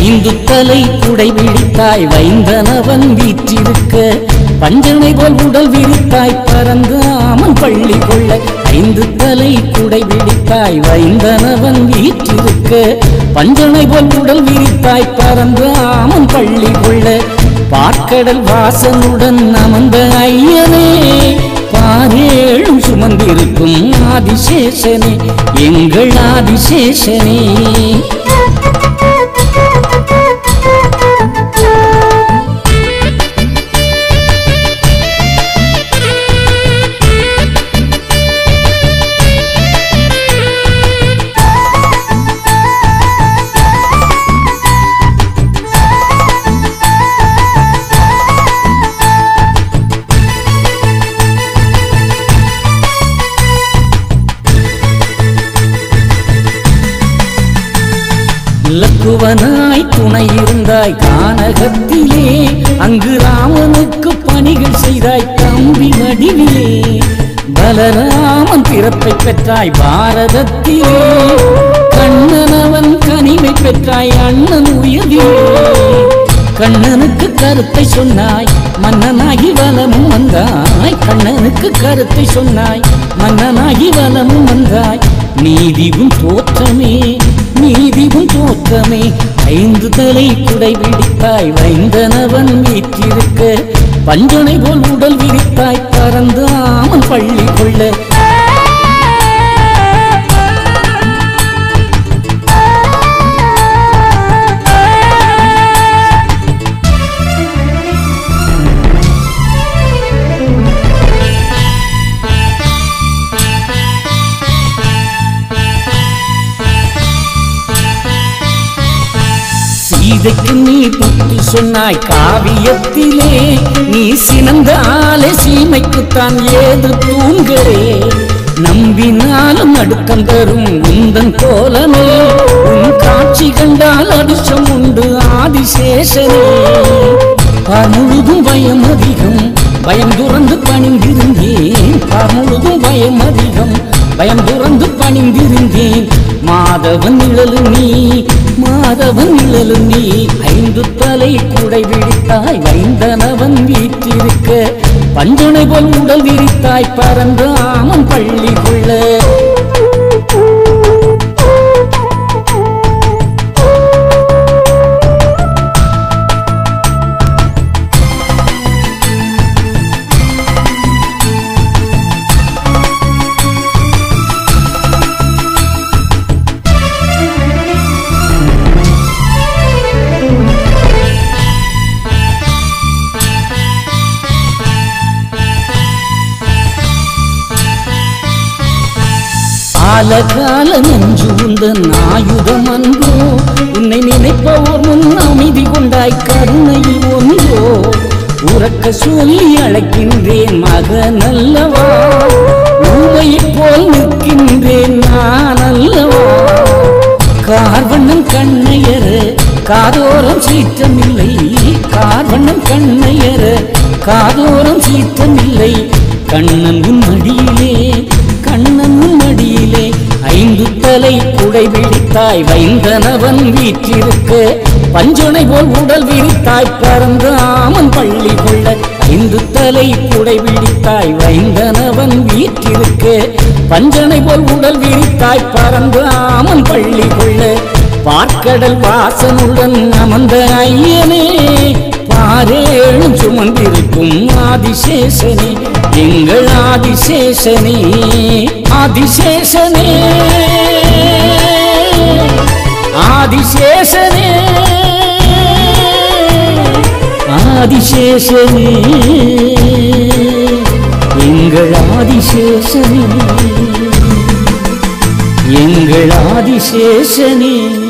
ஐந்து தலை குடை விழித்தாய் வைந்தனவன் வீற்றிருக்க பஞ்சனை போல் உடல் விரித்தாய் பறந்து ஆமன் பள்ளி கொள்ள. ஐந்து தலை குடை விழித்தாய் வைந்தனவன் வீற்றிருக்க பஞ்சனை போல் உடல் விரித்தாய் பறந்து ஆமன் பள்ளி கொள்ள. பாற்கடல் வாசனுடன் அமர்ந்த ஐயனே பாரேழும் சுமந்திருக்கும் ஆதிசேஷனே எங்கள் ஆதிசேஷனே. இலக்குவனாய் துணை இருந்தாய் கானகத்திலே அங்கு ராமனுக்கு பணிகள் செய்தாய் தம்பி வடிவிலே பலராமன் பிறப்பை பெற்றாய் பாரதத்திலே. கண்ணனவன் கனிமை பெற்றாய் அண்ணன் உயர்விலே கண்ணனுக்கு கருத்தை சொன்னாய் மன்னனாகி வலமும் வந்தாய். கண்ணனுக்கு கருத்தை சொன்னாய் மன்னனாகி வலமும் வந்தாய். நீதியும் தோ ஐந்து தலை குடை விடித்தாய் வைந்தனவன் வீற்றிருக்க பஞ்சனை போல் உடல் விரித்தாய் பறந்தாமன் சீதைக்கு நீ புத்தி சொன்னாய் காவியத்திலே. நீ சினந்தாலே சீமைக்குத்தான் ஏது தூண்களே. நம்பினாலும் அடுக்கம் தரும் உந்தன் கோலமே. உன் காட்சி கண்டால் அதிர்ஷ்டம் உண்டு ஆதிசேஷனே. பார் முழுதும் பயம் அதிகம் பயம் துறந்து பணிந்திருந்தேன். பார் முழுதும் பயம் அதிகம் பயம் துறந்து பணிந்திருந்தேன். மாதவன் நிழலு நீ மாதவன் நிழலு நீ ஐந்து தலை குடை விழித்தாய் வைந்தனவன் வீற்றிருக்க. பஞ்சனை போல் உடல் விரித்தாய் பறந்தாமன் ஆமன் பள்ளிக்குள்ள காலகால நெஞ்சு உந்தன் ஆயுதம் அன்றோ உன்னை நினைப்பவோர் முன் அமைதி கொண்டாய் கருணை ஒன்றோ உறக்க சொல்லி அழைக்கின்றேன் மகன் அல்லவா ஊமையைப் போல் நிற்கின்றேன் நான் அல்லவா கார்வண்ணம் கண்ணையர காதோரம் சீற்றமில்லை. கார்வண்ணம் கண்ணையர காதோரம் விழித்தாய் வைந்தனவன் வீற்றிருக்க பஞ்சுனை போல் உடல் விரித்தாய் பறந்து ஆமன் பள்ளி கொள்ள. ஐந்து தலை குடை விழித்தாய் வைந்தனவன் வீற்றிருக்க பஞ்சனை போல் உடல் விரித்தாய் பறந்து ஆமன் பள்ளி கொள்ள. பார்க்கடல் வாசனுடன் அமர்ந்த ஐயனே பாரேழும் சுமந்திருக்கும் ஆதிசேஷனே. எங்கள் ஆதிசேஷனே ஆதிசேஷனே. ஆதிசேஷனே. எங்கள் ஆதிசேஷனே. எங்கள் ஆதிசேஷனே.